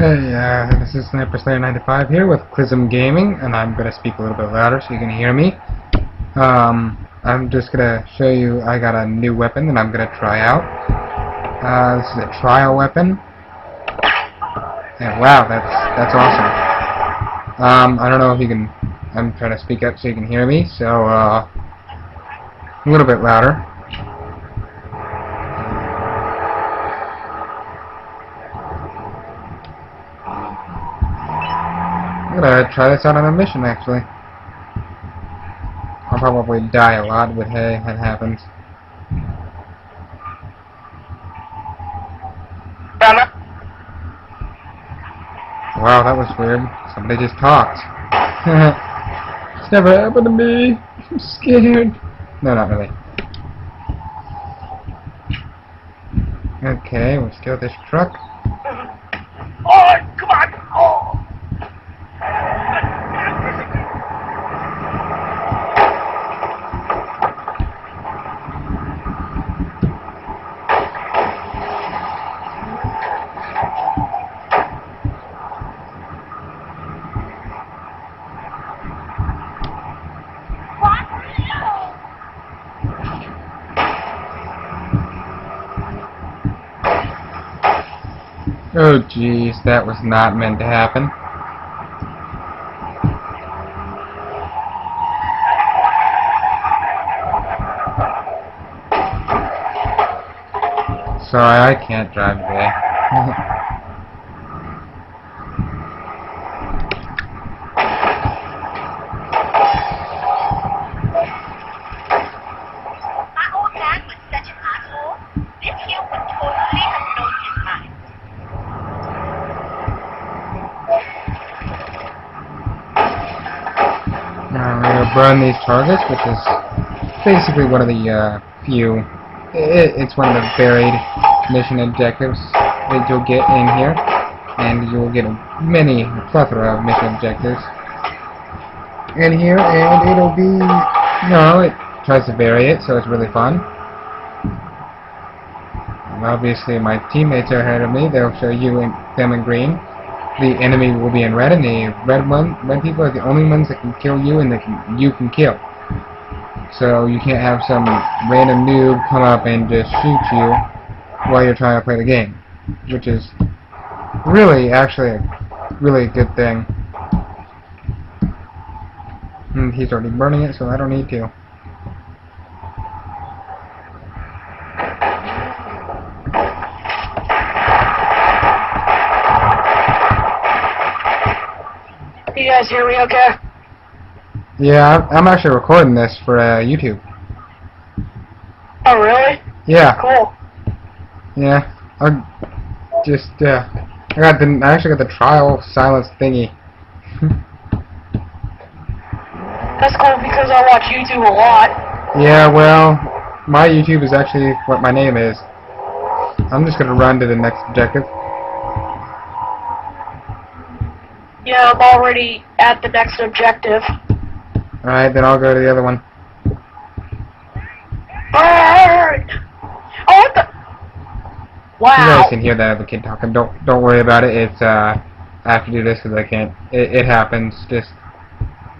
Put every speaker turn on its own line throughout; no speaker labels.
Hey, uh, this is Sniper Slayer 95 here with Klysm Gaming, and I'm going to speak a little bit louder so you can hear me. Um, I'm just going to show you, I got a new weapon that I'm going to try out. Uh, this is a trial weapon. And wow, that's, that's awesome. Um, I don't know if you can, I'm trying to speak up so you can hear me, so, uh, a little bit louder. I'm gonna try this out on a mission, actually. I'll probably die a lot, but hey, that happens.
Donna?
Wow, that was weird. Somebody just talked. it's never happened to me. I'm scared. No, not really. Okay, we'll steal this truck.
Oh, come on! Oh!
Oh jeez, that was not meant to happen. Sorry, I can't drive today.
My old dad was such an asshole. This here would totally have blown his mind.
Now we're gonna burn these targets, which is basically one of the uh, few. It, it's one of the buried mission objectives that you'll get in here, and you'll get many a plethora of mission objectives in here, and it'll be, you know, it tries to vary it, so it's really fun. And obviously, my teammates are ahead of me. They'll show you in, them in green the enemy will be in red, and the red one, red people are the only ones that can kill you and that you can kill. So you can't have some random noob come up and just shoot you while you're trying to play the game, which is really, actually, a really good thing. Hmm, he's already burning it, so I don't need to.
You guys hear me okay?
Yeah, I'm- I'm actually recording this for uh, YouTube.
Oh, really?
Yeah.
Cool.
Yeah, I just uh, I got the I actually got the trial silence thingy.
That's cool because I watch YouTube a lot.
Yeah, well, my YouTube is actually what my name is. I'm just gonna run to the next objective.
Yeah, I'm already at the next objective.
All right, then I'll go to the other one.
Burn! Oh, what the?
You guys can hear that other kid talking. Don't don't worry about it. It's uh, I have to do this because I can't. It, it happens. Just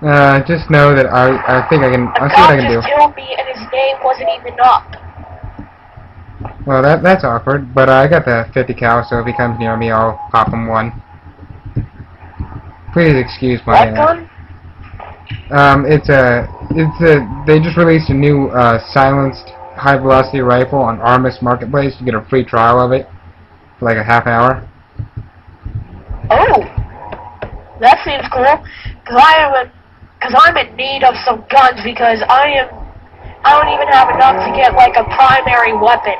uh, just know that I I think I can. I'll see what I can do.
just killed me and his name wasn't even up.
Well, that that's awkward, but uh, I got the 50 cal, so if he comes near me, I'll pop him one. Please excuse my.
What gun?
Um, it's a it's a they just released a new uh, silenced high velocity rifle on ARMAS Marketplace. You get a free trial of it for like a half hour.
Oh, that seems cool. Cause I am, cause I'm in need of some guns because I am, I don't even have enough to get like a primary weapon.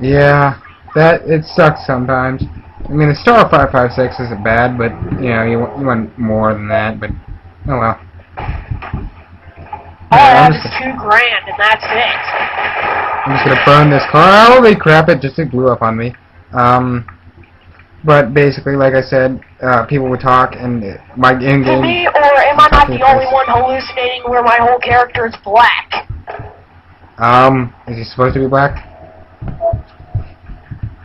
Yeah, that it sucks sometimes. I mean, the Star 556 isn't bad, but you know you want, you want more than that. But oh well.
All I
Yeah, I'm
have is
just-
two grand, and that's it.
I'm just gonna burn this car. Holy crap! It just it blew up on me. Um, but basically, like I said, uh, people would talk, and uh, my in-game.
To me, or am I not the only one hallucinating where my whole character is black?
Um, is he supposed to be black?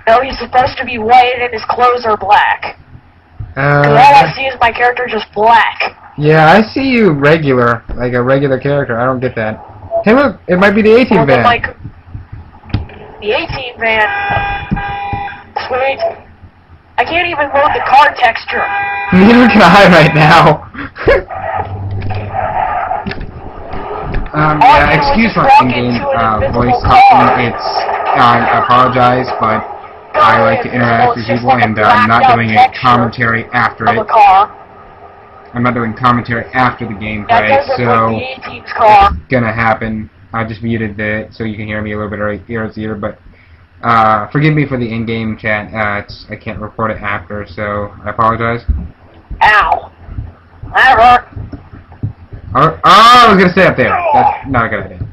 No, he's supposed to be white and his clothes are black. 'Cause all
Uh,
I see is my character just black.
yeah, I see you regular, like a regular character. I don't get that. Hey, look, it might be the 18
Well,
van.
like, the 18 van. Sweet. I can't even load the car texture.
Neither can I right now. um, yeah,
you do is
excuse my in-game uh, voice talking. It's I apologize, but I like to interact with people, and uh, I'm not doing a commentary after it. I'm not doing commentary after the gameplay, so
like the 18's car.
it's gonna happen. I just muted it so you can hear me a little bit right ear to ear, but uh, forgive me for the in-game chat. Uh, it's, I can't record it after, so I apologize.
Ow. That hurt.
Oh, oh, I was gonna stay up there. That's not a good idea.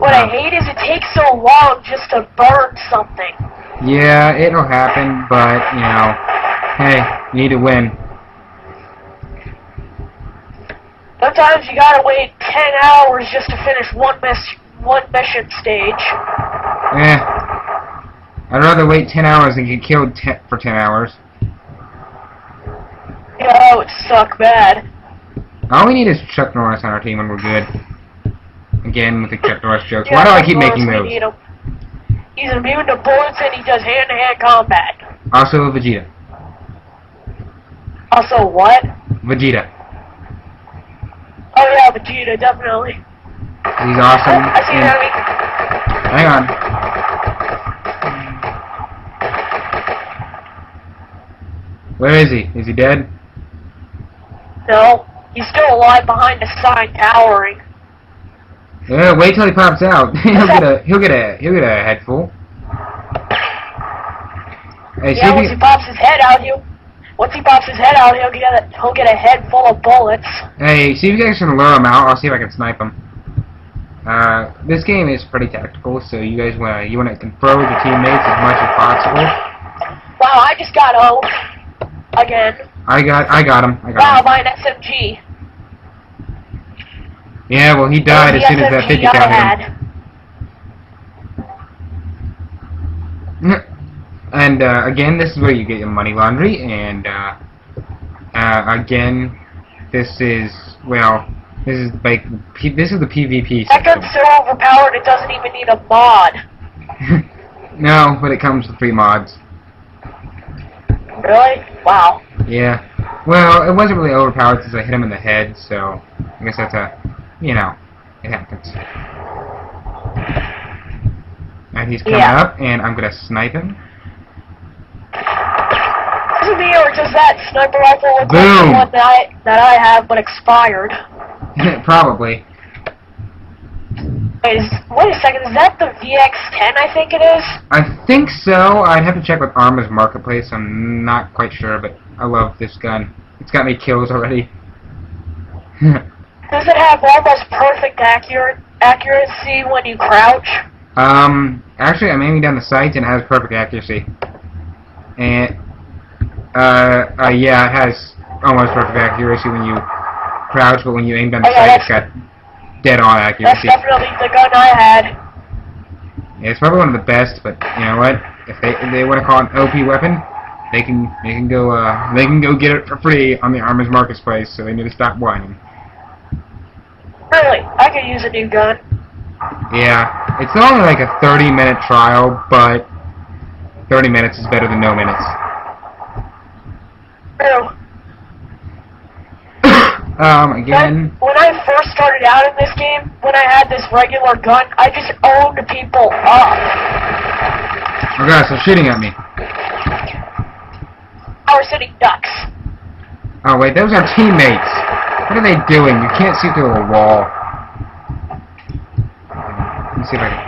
What I hate is it takes so long just to burn something.
Yeah, it'll happen, but you know, hey, you need to win.
Sometimes you gotta wait 10 hours just to finish one miss one mission stage.
Eh. I'd rather wait 10 hours than get killed te for 10 hours.
Yeah, it would suck bad.
All we need is Chuck Norris on our team and we're good. Again, with the Chuck Norris jokes.
Yeah,
Why do I keep making those?
He's immune to bullets and he does hand-to-hand combat.
Also, Vegeta.
Also, what?
Vegeta.
Oh yeah, Vegeta, definitely.
He's awesome.
I see an
and-
enemy.
hang on. Where is he? Is he dead?
No, he's still alive behind the sign towering.
Yeah, wait till he pops out. he'll get a he'll get a he'll get a head full. Hey, see
Yeah,
if
once
he-
pops his head out, you. Once he pops his head out, he'll get a he'll get a head full of bullets.
Hey, see if you guys can lure him out. I'll see if I can snipe him. Uh, this game is pretty tactical, so you guys wanna you wanna confer with your teammates as much as possible.
Wow, I just got O again.
I got I got him. I
Wow,
got him.
by an SMG.
Yeah, well he died as soon as that
SMG
50
I
cal hit him. and uh, again, this is where you get your money laundry, and uh, uh, again, this is well, this is like P- this is the PvP
That gun's so overpowered it doesn't even need a mod.
no, but it comes with free mods.
Really? Wow.
Yeah. Well, it wasn't really overpowered since I hit him in the head, so I guess that's a, you know, it happens. And he's coming
Yeah.
up, and I'm gonna snipe him.
Is me, or does that sniper rifle look like the one that I, that I have but expired?
Probably.
Wait, is, wait a second, is that the VX-10 I think it is?
I think so. I'd have to check with ARMAS Marketplace. I'm not quite sure, but I love this gun. It's got me kills already.
Does it have almost perfect accurate accuracy when you crouch?
um, actually, I'm aiming down the sights, and it has perfect accuracy. And, uh, uh, yeah, it has almost perfect accuracy when you crouch, but when you aim down the
Oh, yeah,
it's got dead on accuracy.
That's definitely the gun I had.
Yeah, it's probably one of the best, but you know what? If they if they want to call it an OP weapon, they can they can go uh they can go get it for free on the ARMAS Marketplace. So they need to stop whining.
Really, I could use a new gun.
Yeah, it's only like a 30 minute trial, but 30 minutes is better than no minutes. Um, again,
when I first started out in this game, when I had this regular gun, I just owned people up.
oh gosh, they're shooting at me.
Power City Ducks.
Oh wait, those are teammates. What are they doing? You can't see through a wall. Let me see if I can.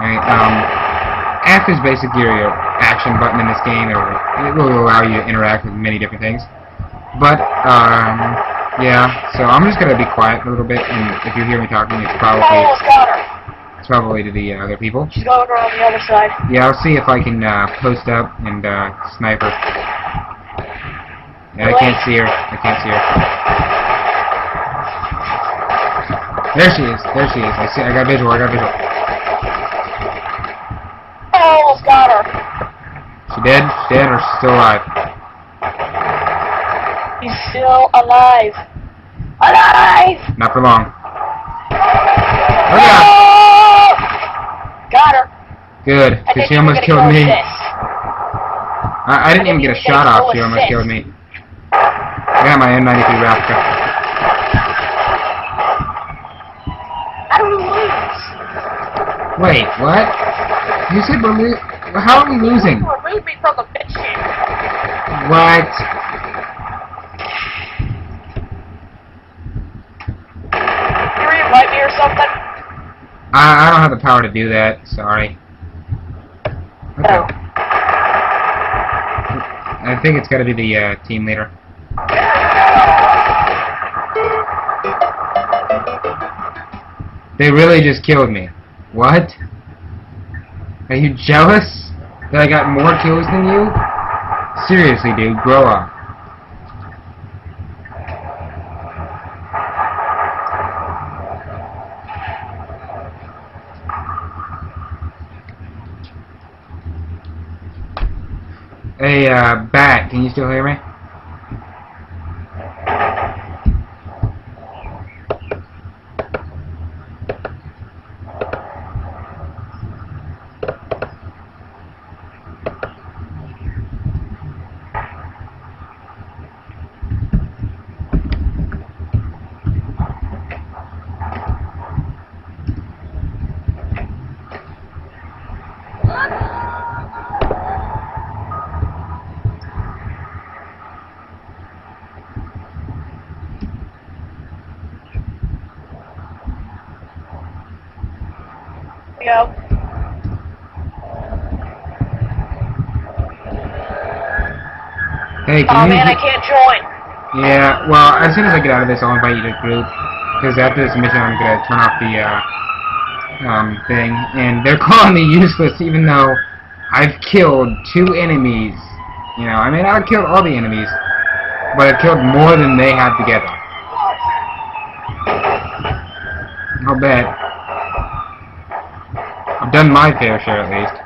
Alright, um, F is basically your action button in this game. It will, it will allow you to interact with many different things. But, um, yeah, so I'm just gonna be quiet a little bit, and if you hear me talking, it's probably, it's probably to the uh, other people.
She's going around the other side.
Yeah, I'll see if I can uh, post up and uh, snipe her. Yeah, I can't see her. I can't see her. There she is. There she is. I see. I got visual. I got visual.
almost got her.
She dead? She's dead or she's still alive?
He's still alive. Alive!
Not for long. Oh yeah!
Got her.
Good, because she almost killed me. I, I didn't even get a shot off. She almost killed me. I got my M93 Raptor. Wait, what? You said we're lo- How are we losing?
Remove me from the mission.
What?
You me or something?
I, I don't have the power to do that. Sorry. Okay.
Oh.
I think it's got to be the uh, team leader. They really just killed me. What? Are you jealous that I got more kills than you? Seriously, dude, grow up. Hey, uh, Bat, can you still hear me?
Go.
Hey, can
Oh
you...
man, I can't join.
Yeah, well, as soon as I get out of this, I'll invite you to the group. Because after this mission, I'm gonna turn off the, uh, um, thing. And they're calling me useless, even though I've killed two enemies. You know, I mean, I've killed all the enemies, but I've killed more than they have together. I'll bet. I've done my fair share, at least.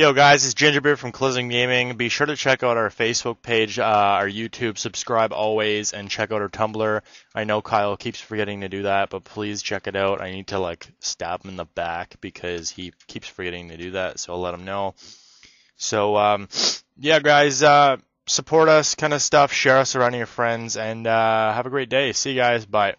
Yo guys, it's Gingerbeard from Klysm Gaming. Be sure to check out our Facebook page, uh, our YouTube, subscribe always, and check out our Tumblr. I know Kyle keeps forgetting to do that, but please check it out. I need to like stab him in the back because he keeps forgetting to do that, so I'll let him know. So um, yeah, guys, uh, support us, kind of stuff, share us around your friends, and uh, have a great day. See you guys, bye.